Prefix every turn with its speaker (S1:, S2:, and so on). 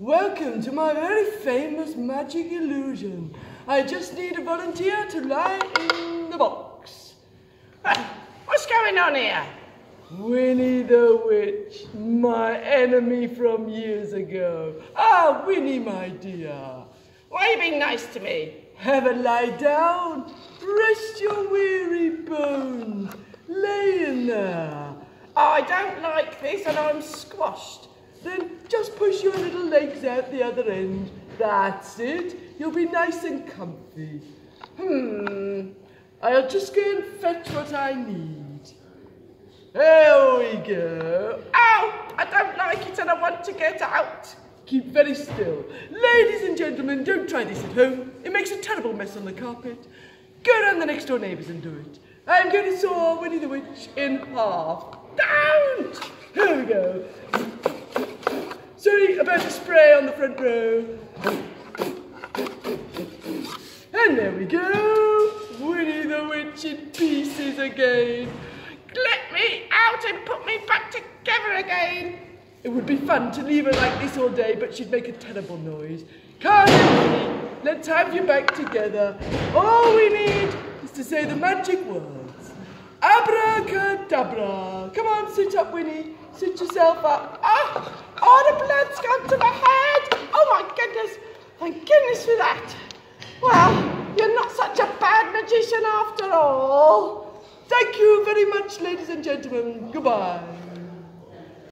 S1: Welcome to my very famous magic illusion. I just need a volunteer to lie in the box.
S2: What's going on here?
S1: Winnie the Witch, my enemy from years ago. Ah, Winnie, my dear.
S2: Why are you being nice to me?
S1: Have a lie down. Rest your weary bones. Lay in there.
S2: I don't like this and I'm squashed.
S1: Then just push your little legs out the other end. That's it. You'll be nice and comfy. Hmm. I'll just go and fetch what I need. There we go.
S2: Ow! I don't like it and I want to get out.
S1: Keep very still. Ladies and gentlemen, don't try this at home. It makes a terrible mess on the carpet. Go round the next door neighbours and do it. I'm going to saw Winnie the Witch in half. Don't! Here we go. Spray on the front row. And there we go. Winnie the Witch in pieces again.
S2: Let me out and put me back together again.
S1: It would be fun to leave her like this all day, but she'd make a terrible noise. Come on, Winnie. Let's have you back together. All we need is to say the magic words. Abracadabra. Come on, sit up, Winnie. Sit yourself up.
S2: Ah! All the blood's gone to my head. Oh my goodness. Thank goodness for that. Well, you're not such a bad magician after all.
S1: Thank you very much, ladies and gentlemen. Goodbye.